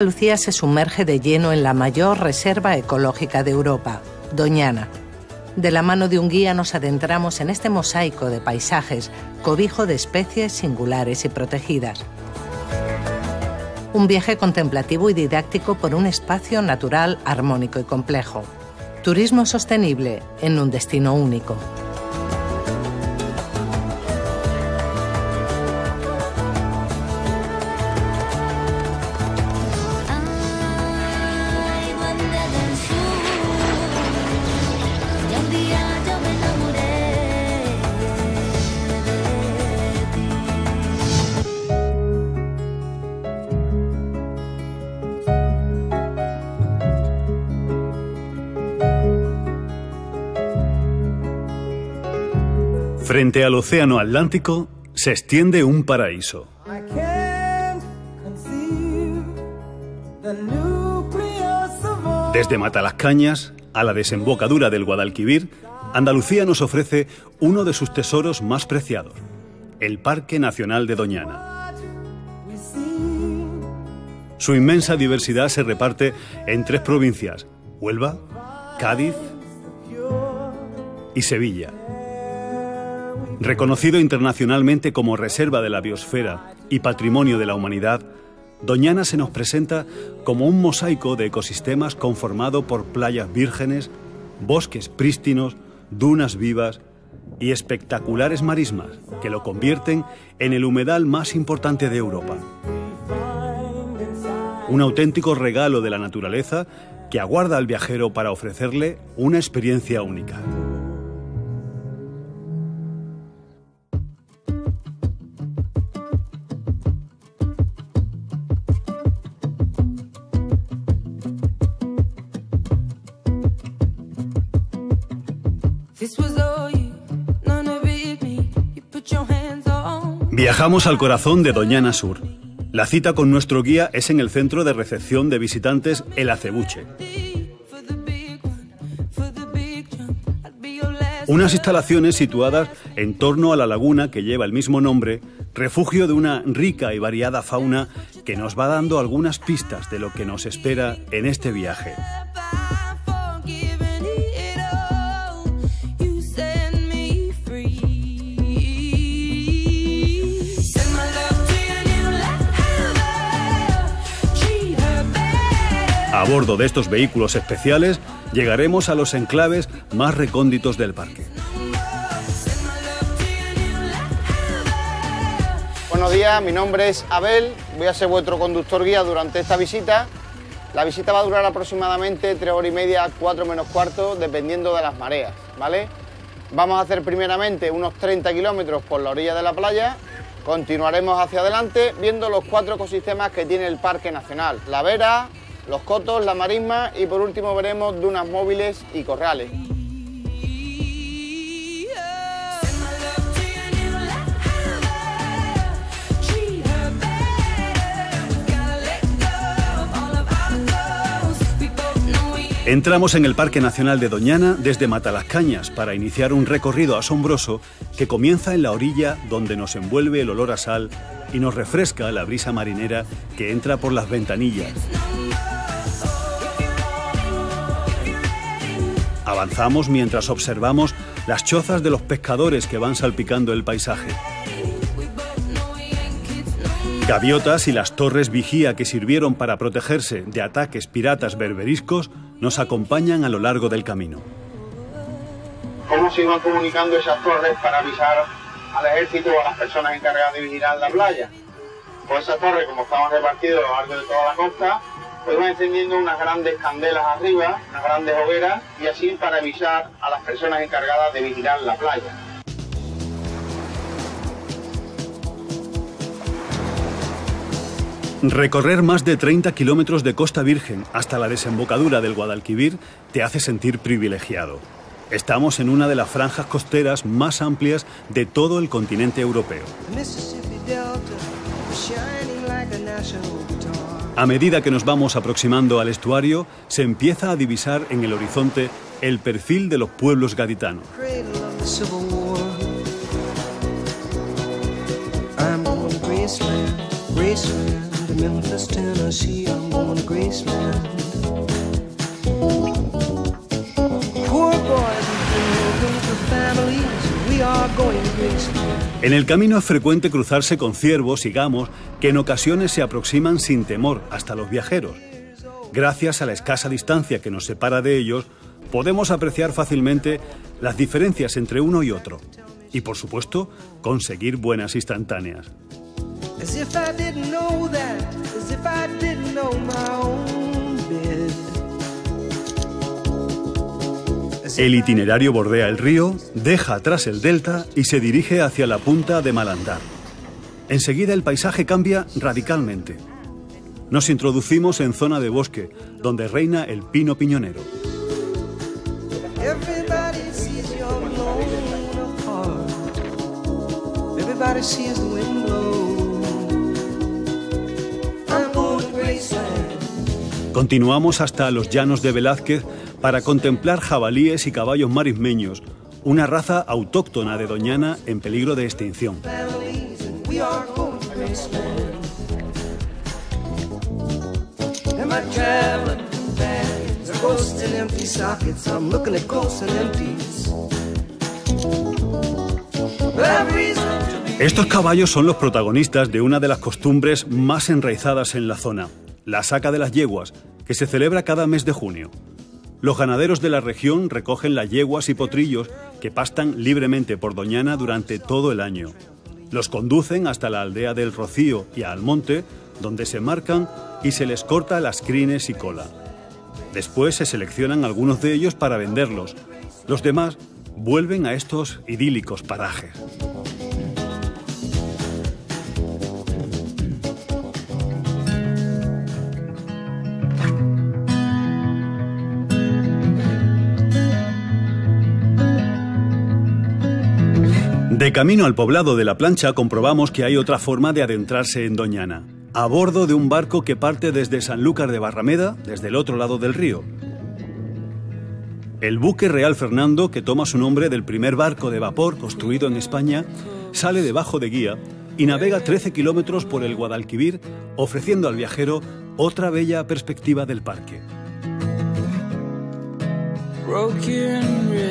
Lucía se sumerge de lleno en la mayor reserva ecológica de Europa, Doñana. De la mano de un guía nos adentramos en este mosaico de paisajes, cobijo de especies singulares y protegidas. Un viaje contemplativo y didáctico por un espacio natural, armónico y complejo. Turismo sostenible en un destino único. Frente al Océano Atlántico se extiende un paraíso. Desde Matalascañas a la desembocadura del Guadalquivir, Andalucía nos ofrece uno de sus tesoros más preciados, el Parque Nacional de Doñana. Su inmensa diversidad se reparte en tres provincias, Huelva, Cádiz y Sevilla. Reconocido internacionalmente como Reserva de la Biosfera y Patrimonio de la Humanidad, Doñana se nos presenta como un mosaico de ecosistemas conformado por playas vírgenes, bosques prístinos, dunas vivas y espectaculares marismas que lo convierten en el humedal más importante de Europa. Un auténtico regalo de la naturaleza que aguarda al viajero para ofrecerle una experiencia única. Viajamos al corazón de Doñana Sur. La cita con nuestro guía es en el centro de recepción de visitantes El Acebuche. Unas instalaciones situadas en torno a la laguna que lleva el mismo nombre, refugio de una rica y variada fauna que nos va dando algunas pistas de lo que nos espera en este viaje. A bordo de estos vehículos especiales llegaremos a los enclaves más recónditos del parque. Buenos días, mi nombre es Abel, voy a ser vuestro conductor guía durante esta visita. La visita va a durar aproximadamente 3 horas y media, 4 menos cuarto, dependiendo de las mareas, ¿vale? Vamos a hacer primeramente unos 30 kilómetros por la orilla de la playa, continuaremos hacia adelante viendo los cuatro ecosistemas que tiene el Parque Nacional, La Vera, los cotos, la marisma y por último veremos dunas móviles y corrales. Entramos en el Parque Nacional de Doñana desde Matalascañas para iniciar un recorrido asombroso que comienza en la orilla donde nos envuelve el olor a sal y nos refresca la brisa marinera que entra por las ventanillas. Avanzamos mientras observamos las chozas de los pescadores que van salpicando el paisaje. Gaviotas y las torres vigía que sirvieron para protegerse de ataques piratas berberiscos nos acompañan a lo largo del camino. ¿Cómo se iban comunicando esas torres para avisar al ejército o a las personas encargadas de vigilar la playa? Pues esas torres, como estaban repartidas a lo largo de toda la costa, pues van encendiendo unas grandes candelas arriba, unas grandes hogueras, y así para avisar a las personas encargadas de vigilar la playa. Recorrer más de 30 kilómetros de Costa Virgen hasta la desembocadura del Guadalquivir te hace sentir privilegiado. Estamos en una de las franjas costeras más amplias de todo el continente europeo. A medida que nos vamos aproximando al estuario, se empieza a divisar en el horizonte el perfil de los pueblos gaditanos. En el camino es frecuente cruzarse con ciervos y gamos que en ocasiones se aproximan sin temor hasta los viajeros. Gracias a la escasa distancia que nos separa de ellos, podemos apreciar fácilmente las diferencias entre uno y otro. Y por supuesto, conseguir buenas instantáneas. El itinerario bordea el río, deja atrás el delta y se dirige hacia la punta de Malandar. Enseguida el paisaje cambia radicalmente. Nos introducimos en zona de bosque, donde reina el pino piñonero. Continuamos hasta los llanos de Velázquez para contemplar jabalíes y caballos marismeños, una raza autóctona de Doñana en peligro de extinción. Estos caballos son los protagonistas de una de las costumbres más enraizadas en la zona, la saca de las yeguas, que se celebra cada mes de junio. Los ganaderos de la región recogen las yeguas y potrillos que pastan libremente por Doñana durante todo el año. Los conducen hasta la aldea del Rocío y a Almonte, donde se marcan y se les corta las crines y cola. Después se seleccionan algunos de ellos para venderlos. Los demás vuelven a estos idílicos parajes. De camino al poblado de la plancha comprobamos que hay otra forma de adentrarse en Doñana, a bordo de un barco que parte desde Sanlúcar de Barrameda, desde el otro lado del río. El buque Real Fernando, que toma su nombre del primer barco de vapor construido en España, sale debajo de guía y navega 13 kilómetros por el Guadalquivir, ofreciendo al viajero otra bella perspectiva del parque.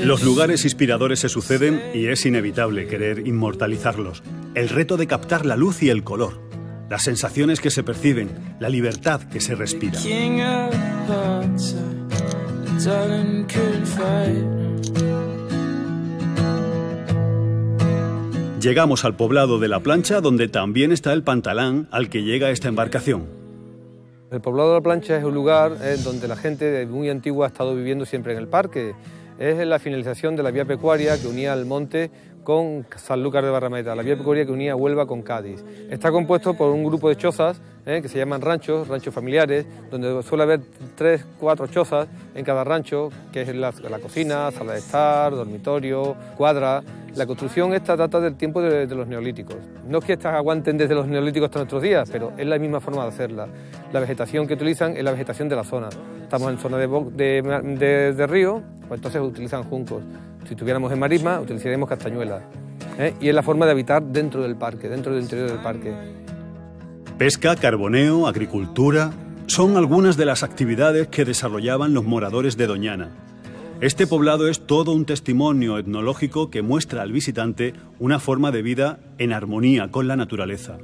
Los lugares inspiradores se suceden y es inevitable querer inmortalizarlos. El reto de captar la luz y el color, las sensaciones que se perciben, la libertad que se respira. Llegamos al poblado de la plancha donde también está el pantalán al que llega esta embarcación. El poblado de la plancha es un lugar donde la gente de muy antigua ha estado viviendo siempre en el parque. Es la finalización de la vía pecuaria que unía el monte con Sanlúcar de Barrameda, la vía pecuaria que unía Huelva con Cádiz. Está compuesto por un grupo de chozas eh, que se llaman ranchos, ranchos familiares, donde suele haber tres, cuatro chozas en cada rancho, que es la cocina, sala de estar, dormitorio, cuadra. La construcción esta data del tiempo de, los neolíticos. No es que estas aguanten desde los neolíticos hasta nuestros días, pero es la misma forma de hacerla. La vegetación que utilizan es la vegetación de la zona. Estamos en zona de, río, pues entonces utilizan juncos. Si estuviéramos en marisma, utilizaríamos castañuelas. ¿eh? Y es la forma de habitar dentro del parque, dentro del interior del parque. Pesca, carboneo, agricultura, son algunas de las actividades que desarrollaban los moradores de Doñana. Este poblado es todo un testimonio etnológico que muestra al visitante una forma de vida en armonía con la naturaleza.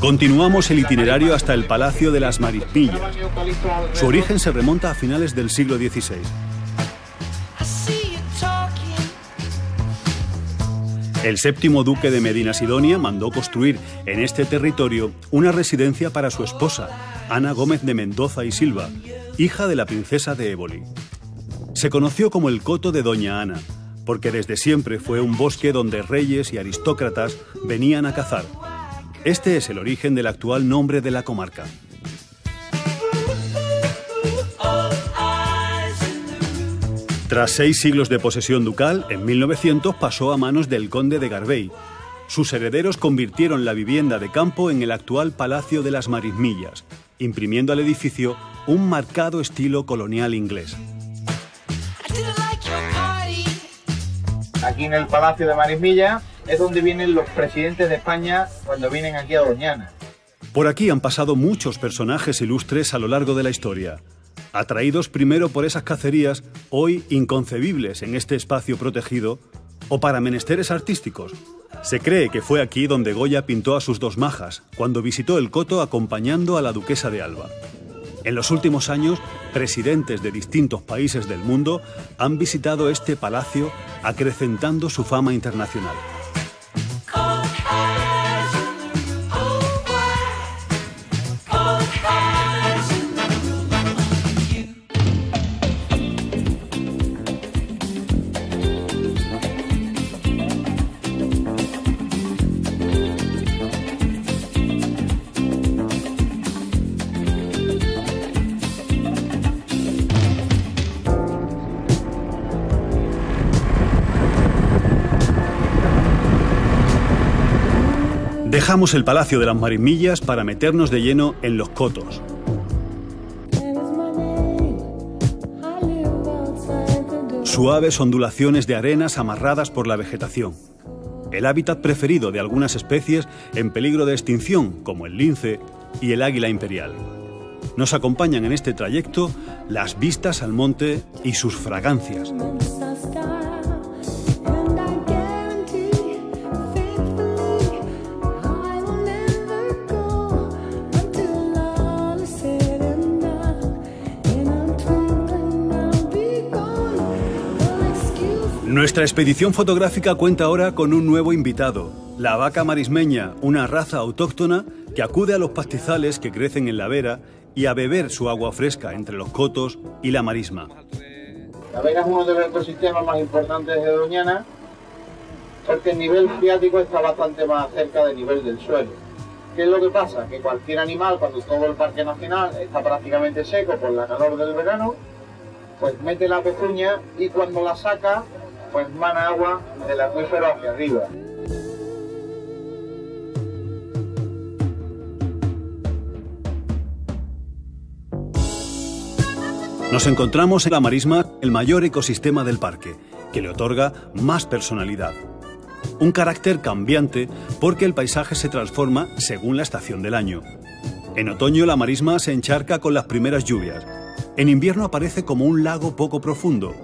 Continuamos el itinerario hasta el Palacio de las Marispillas. Su origen se remonta a finales del siglo XVI. El séptimo duque de Medina Sidonia mandó construir en este territorio una residencia para su esposa, Ana Gómez de Mendoza y Silva, hija de la princesa de Éboli. Se conoció como el Coto de Doña Ana, porque desde siempre fue un bosque donde reyes y aristócratas venían a cazar. Este es el origen del actual nombre de la comarca. Tras seis siglos de posesión ducal, en 1900 pasó a manos del conde de Garbey. Sus herederos convirtieron la vivienda de campo en el actual Palacio de las Marismillas, imprimiendo al edificio un marcado estilo colonial inglés. aquí en el Palacio de Marismilla, es donde vienen los presidentes de España cuando vienen aquí a Doñana. Por aquí han pasado muchos personajes ilustres a lo largo de la historia, atraídos primero por esas cacerías, hoy inconcebibles en este espacio protegido, o para menesteres artísticos. Se cree que fue aquí donde Goya pintó a sus dos majas, cuando visitó el coto acompañando a la duquesa de Alba. En los últimos años, presidentes de distintos países del mundo han visitado este palacio, acrecentando su fama internacional. Dejamos el Palacio de las Marimillas para meternos de lleno en los cotos. Suaves ondulaciones de arenas amarradas por la vegetación. El hábitat preferido de algunas especies en peligro de extinción, como el lince y el águila imperial. Nos acompañan en este trayecto las vistas al monte y sus fragancias. Nuestra expedición fotográfica cuenta ahora con un nuevo invitado, la vaca marismeña, una raza autóctona que acude a los pastizales que crecen en la vera y a beber su agua fresca entre los cotos y la marisma. La vera es uno de los ecosistemas más importantes de Doñana porque el nivel friático está bastante más cerca del nivel del suelo. ¿Qué es lo que pasa? Que cualquier animal, cuando todo el parque nacional está prácticamente seco por la calor del verano, pues mete la pezuña y cuando la saca pues mana agua del acuífero hacia arriba. Nos encontramos en la marisma, el mayor ecosistema del parque, que le otorga más personalidad. Un carácter cambiante porque el paisaje se transforma según la estación del año. En otoño la marisma se encharca con las primeras lluvias. En invierno aparece como un lago poco profundo,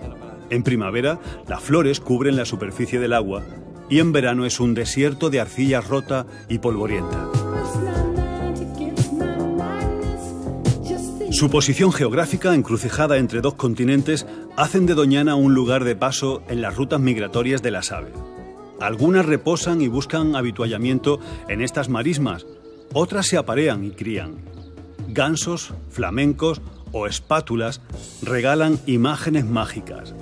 en primavera, las flores cubren la superficie del agua y en verano es un desierto de arcilla rota y polvorienta. Su posición geográfica, encrucijada entre dos continentes, hacen de Doñana un lugar de paso en las rutas migratorias de las aves. Algunas reposan y buscan habituallamiento en estas marismas, otras se aparean y crían. Gansos, flamencos o espátulas regalan imágenes mágicas.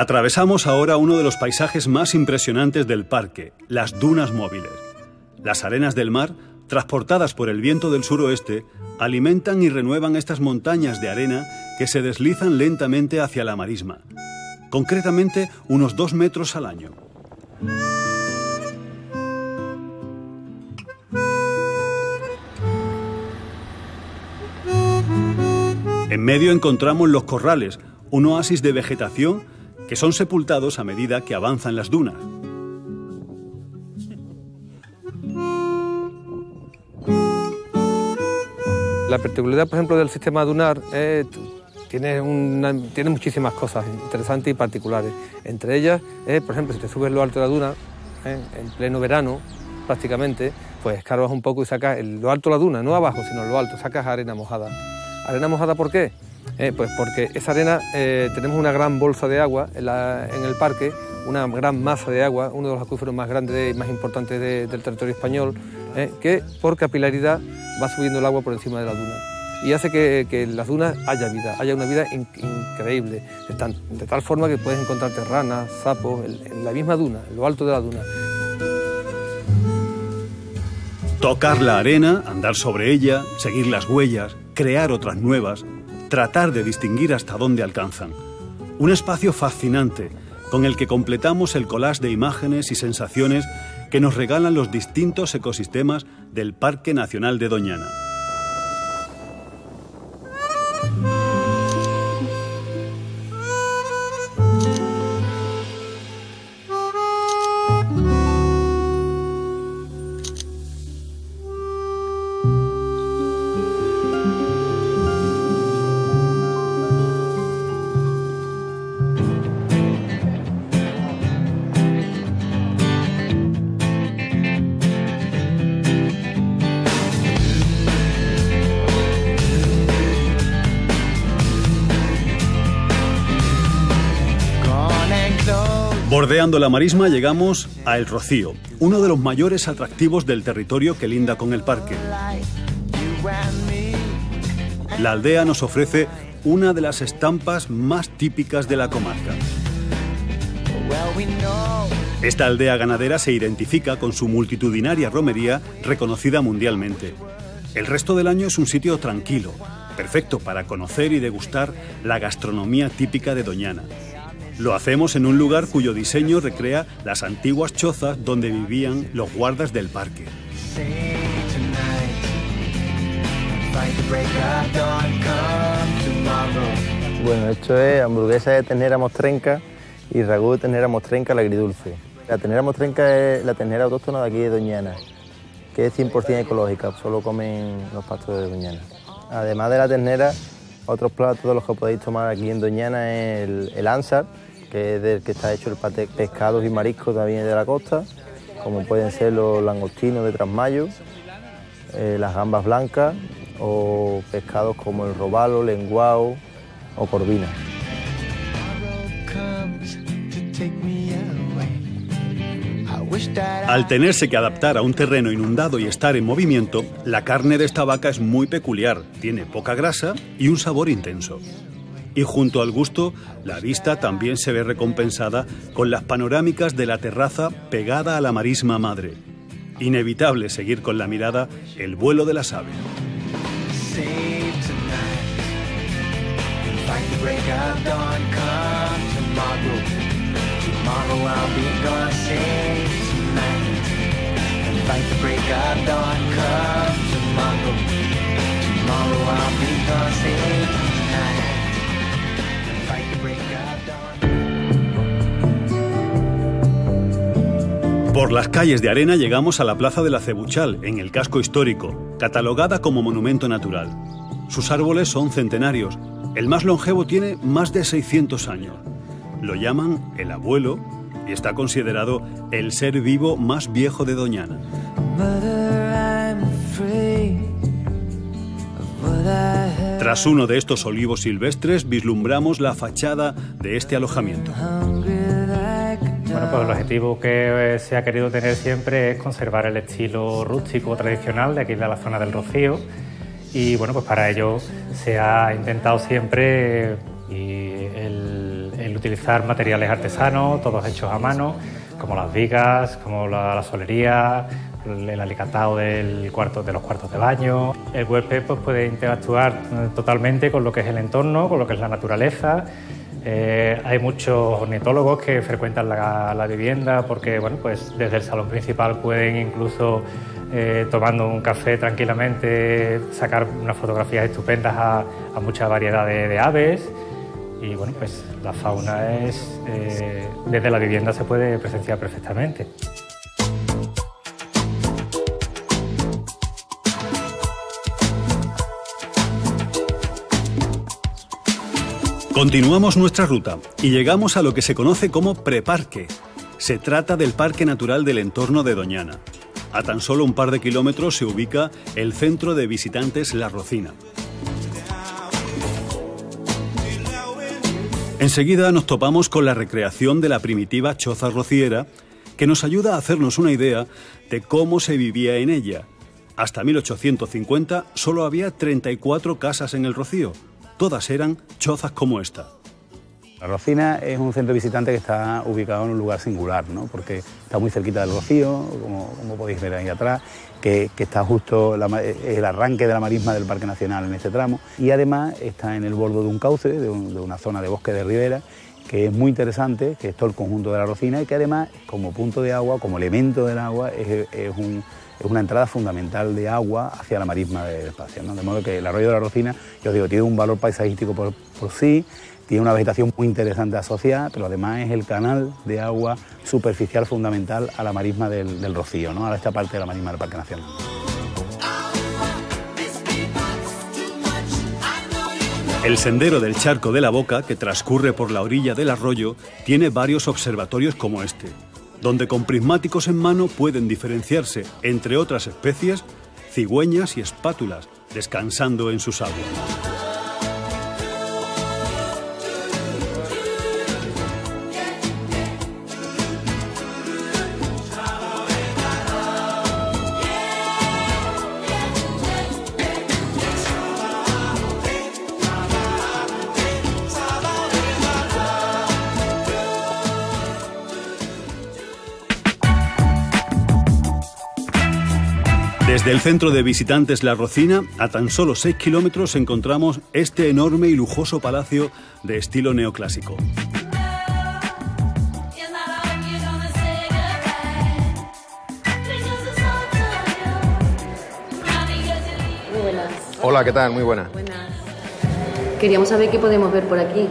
Atravesamos ahora uno de los paisajes más impresionantes del parque, las dunas móviles. Las arenas del mar, transportadas por el viento del suroeste, alimentan y renuevan estas montañas de arena que se deslizan lentamente hacia la marisma, concretamente unos dos metros al año. En medio encontramos los corrales, un oasis de vegetación que son sepultados a medida que avanzan las dunas. La particularidad, por ejemplo, del sistema dunar tiene, tiene muchísimas cosas interesantes y particulares. Entre ellas, por ejemplo, si te subes lo alto de la duna, ¿eh? en pleno verano, prácticamente, pues escarbas un poco y sacas lo alto de la duna, no abajo, sino lo alto, sacas arena mojada. ¿Arena mojada por qué? Eh, pues porque esa arena eh, tenemos una gran bolsa de agua en, el parque, una gran masa de agua, uno de los acuíferos más grandes y más importantes del territorio español, eh, que por capilaridad va subiendo el agua por encima de la duna. Y hace que, en las dunas haya vida, haya una vida increíble, de, tal forma que puedes encontrarte ranas, sapos, en, la misma duna, en lo alto de la duna. Tocar la arena, andar sobre ella, seguir las huellas, crear otras nuevas, tratar de distinguir hasta dónde alcanzan. Un espacio fascinante con el que completamos el collage de imágenes y sensaciones que nos regalan los distintos ecosistemas del Parque Nacional de Doñana. Bordeando la marisma llegamos a El Rocío, uno de los mayores atractivos del territorio que linda con el parque. La aldea nos ofrece una de las estampas más típicas de la comarca. Esta aldea ganadera se identifica con su multitudinaria romería reconocida mundialmente. El resto del año es un sitio tranquilo, perfecto para conocer y degustar la gastronomía típica de Doñana. Lo hacemos en un lugar cuyo diseño recrea las antiguas chozas donde vivían los guardas del parque. Bueno, esto es hamburguesa de ternera mostrenca y ragú de ternera mostrenca al agridulce. La ternera mostrenca es la ternera autóctona de aquí de Doñana, que es 100% ecológica, solo comen los pastos de Doñana. Además de la ternera, otros platos de los que podéis tomar aquí en Doñana es el, el ansar, que es del que está hecho el pate pescados y mariscos también de la costa, como pueden ser los langostinos de Trasmayo, eh, las gambas blancas o pescados como el robalo, lenguao o corvina. Al tenerse que adaptar a un terreno inundado y estar en movimiento, la carne de esta vaca es muy peculiar, tiene poca grasa y un sabor intenso. Y junto al gusto, la vista también se ve recompensada con las panorámicas de la terraza pegada a la marisma madre. Inevitable seguir con la mirada el vuelo de las aves. Por las calles de arena llegamos a la Plaza de la Cebuchal, en el casco histórico, catalogada como monumento natural. Sus árboles son centenarios. El más longevo tiene más de 600 años. Lo llaman el abuelo y está considerado el ser vivo más viejo de Doñana. Tras uno de estos olivos silvestres vislumbramos la fachada de este alojamiento. Bueno, pues el objetivo que eh, se ha querido tener siempre es conservar el estilo rústico tradicional de aquí de la zona del Rocío y bueno, pues para ello se ha intentado siempre el, utilizar materiales artesanos, todos hechos a mano, como las vigas, como la, solería, el alicatado del cuarto, de los cuartos de baño. El huésped pues, puede interactuar totalmente con lo que es el entorno, con lo que es la naturaleza eh, hay muchos ornitólogos que frecuentan la, vivienda porque bueno, pues desde el salón principal pueden incluso eh, tomando un café tranquilamente sacar unas fotografías estupendas a, mucha variedad de, aves y bueno pues la fauna es eh, desde la vivienda se puede presenciar perfectamente. Continuamos nuestra ruta y llegamos a lo que se conoce como preparque. Se trata del Parque Natural del entorno de Doñana. A tan solo un par de kilómetros se ubica el centro de visitantes La Rocina. Enseguida nos topamos con la recreación de la primitiva choza rociera, que nos ayuda a hacernos una idea de cómo se vivía en ella. Hasta 1850 solo había 34 casas en el Rocío, Todas eran chozas como esta. La Rocina es un centro visitante que está ubicado en un lugar singular, ¿no? porque está muy cerquita del Rocío, como, podéis ver ahí atrás, que, está justo el arranque de la marisma del Parque Nacional en este tramo, y además está en el borde de un cauce, de, una zona de bosque de ribera, que es muy interesante, que es todo el conjunto de la Rocina y que además como punto de agua, como elemento del agua, es, una entrada fundamental de agua hacia la marisma del espacio. De modo que el arroyo de la Rocina, yo os digo, tiene un valor paisajístico por sí, tiene una vegetación muy interesante asociada, pero además es el canal de agua superficial fundamental a la marisma del, Rocío, ¿no? a esta parte de la marisma del Parque Nacional. El sendero del Charco de la Boca, que transcurre por la orilla del arroyo, tiene varios observatorios como este, donde con prismáticos en mano pueden diferenciarse, entre otras especies, cigüeñas y espátulas, descansando en sus aguas. Desde el centro de visitantes La Rocina, a tan solo 6 kilómetros encontramos este enorme y lujoso palacio de estilo neoclásico. Hola, ¿qué tal? Muy buenas. Buenas. Queríamos saber qué podemos ver por aquí.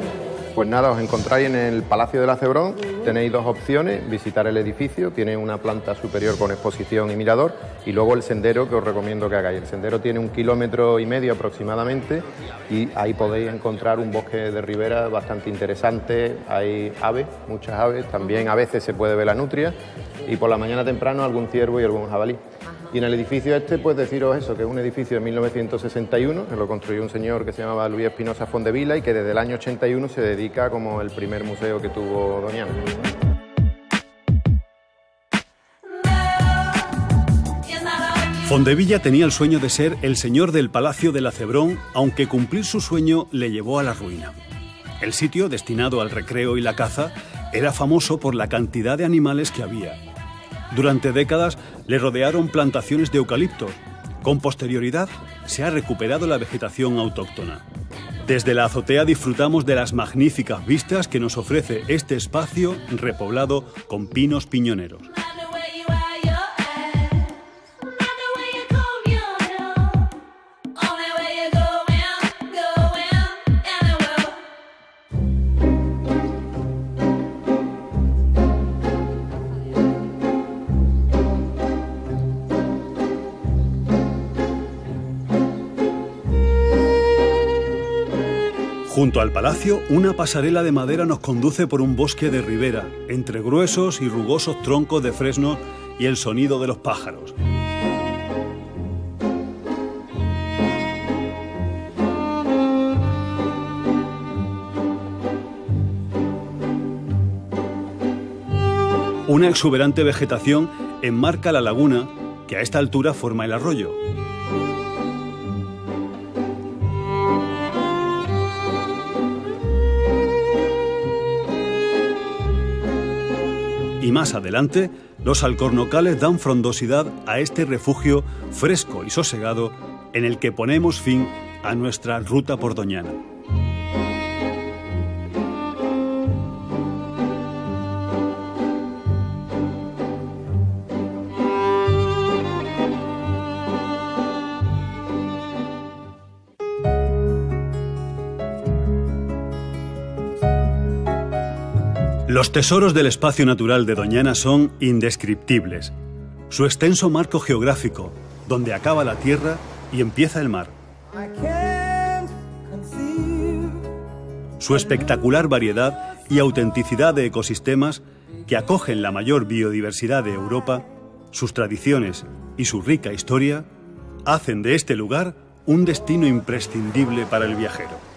Pues nada, os encontráis en el Palacio del Acebrón. Tenéis dos opciones, visitar el edificio, tiene una planta superior con exposición y mirador, y luego el sendero que os recomiendo que hagáis. El sendero tiene un kilómetro y medio aproximadamente y ahí podéis encontrar un bosque de ribera bastante interesante. Hay aves, muchas aves, también a veces se puede ver la nutria y por la mañana temprano algún ciervo y algún jabalí. Y en el edificio este, pues deciros eso, que es un edificio de 1961, que lo construyó un señor que se llamaba Luis Espinosa Fondevila y que desde el año 81 se dedica como el primer museo que tuvo Doñana. Fondevilla tenía el sueño de ser el señor del Palacio de la Cebrón, aunque cumplir su sueño le llevó a la ruina. El sitio, destinado al recreo y la caza, era famoso por la cantidad de animales que había durante décadas le rodearon plantaciones de eucaliptos. Con posterioridad se ha recuperado la vegetación autóctona. Desde la azotea disfrutamos de las magníficas vistas que nos ofrece este espacio repoblado con pinos piñoneros. Al palacio, una pasarela de madera nos conduce por un bosque de ribera, entre gruesos y rugosos troncos de fresno y el sonido de los pájaros. Una exuberante vegetación enmarca la laguna que a esta altura forma el arroyo. Y más adelante, los alcornocales dan frondosidad a este refugio fresco y sosegado en el que ponemos fin a nuestra ruta por Los tesoros del espacio natural de Doñana son indescriptibles. Su extenso marco geográfico, donde acaba la tierra y empieza el mar. Su espectacular variedad y autenticidad de ecosistemas que acogen la mayor biodiversidad de Europa, sus tradiciones y su rica historia, hacen de este lugar un destino imprescindible para el viajero.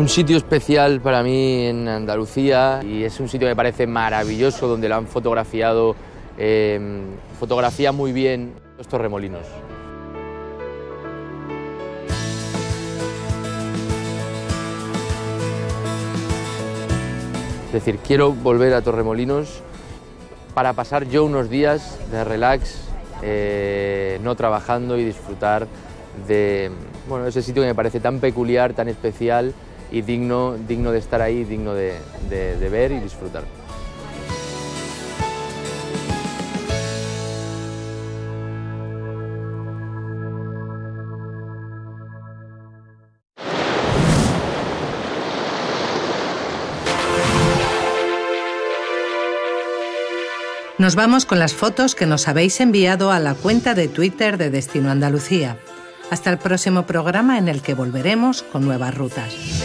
Un sitio especial para mí en Andalucía y es un sitio que me parece maravilloso donde lo han fotografiado, eh, fotografía muy bien estos remolinos. Es decir, quiero volver a Torremolinos para pasar yo unos días de relax, eh, no trabajando y disfrutar de bueno, ese sitio que me parece tan peculiar, tan especial y digno, digno de estar ahí, digno de, de ver y disfrutar. Nos vamos con las fotos que nos habéis enviado a la cuenta de Twitter de Destino Andalucía. Hasta el próximo programa en el que volveremos con nuevas rutas.